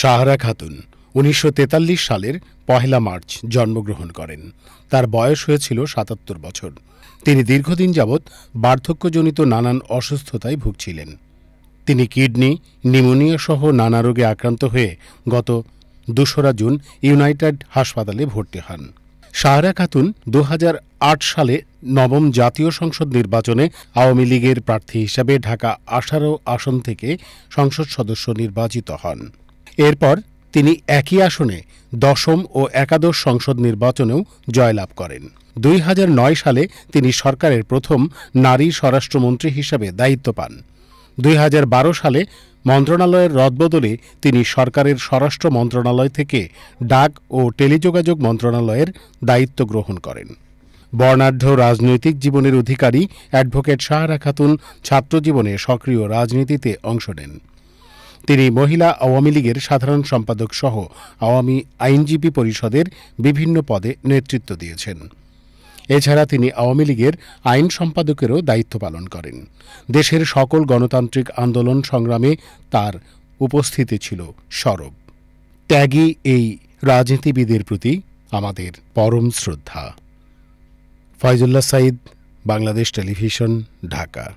সাহারা খাতুন উনিশশো তেতাল্লিশ সালের পহেলা মার্চ জন্মগ্রহণ করেন। তার বয়স হয়েছিল সাতাত্তর বছর। তিনি দীর্ঘদিন যাবৎ বার্ধক্যজনিত নানান অসুস্থতায় ভুগছিলেন। তিনি কিডনি নিউমোনিয়া সহ নানা রোগে আক্রান্ত হয়ে গত দোসরা জুন ইউনাইটেড হাসপাতালে ভর্তি হন। সাহারা খাতুন দু হাজার আট সালে নবম জাতীয় সংসদ নির্বাচনে আওয়ামী লীগের প্রার্থী হিসাবে ঢাকা আঠারো আসন থেকে সংসদ সদস্য নির্বাচিত হন। এরপর তিনি একই আসনে দশম ও একাদশ সংসদ নির্বাচনেও জয়লাভ করেন। দুই হাজার নয় সালে তিনি সরকারের প্রথম নারী স্বরাষ্ট্রমন্ত্রী হিসাবে দায়িত্ব পান। দুই হাজার বারো সালে মন্ত্রণালয়ের রদবদলে তিনি সরকারের স্বরাষ্ট্র মন্ত্রণালয় থেকে ডাক ও টেলিযোগাযোগ মন্ত্রণালয়ের দায়িত্ব গ্রহণ করেন। বর্ণাঢ্য রাজনৈতিক জীবনের অধিকারী অ্যাডভোকেট সাহারা খাতুন ছাত্রজীবনে সক্রিয় রাজনীতিতে অংশ নেন। তিনি মহিলা আওয়ামী লীগের সাধারণ সম্পাদক সহ আওয়ামী আইনজীবী পরিষদের বিভিন্ন পদে নেতৃত্ব দিয়েছেন। এছাড়া তিনি আওয়ামী লীগের আইন সম্পাদকেরও দায়িত্ব পালন করেন। দেশের সকল গণতান্ত্রিক আন্দোলন সংগ্রামে তার উপস্থিতি ছিল সরব। ত্যাগী এই রাজনীতিবিদের প্রতি আমাদের পরম শ্রদ্ধা। ফয়জুল্লাহ সাইদ বাংলাদেশ টেলিভিশন, ঢাকা।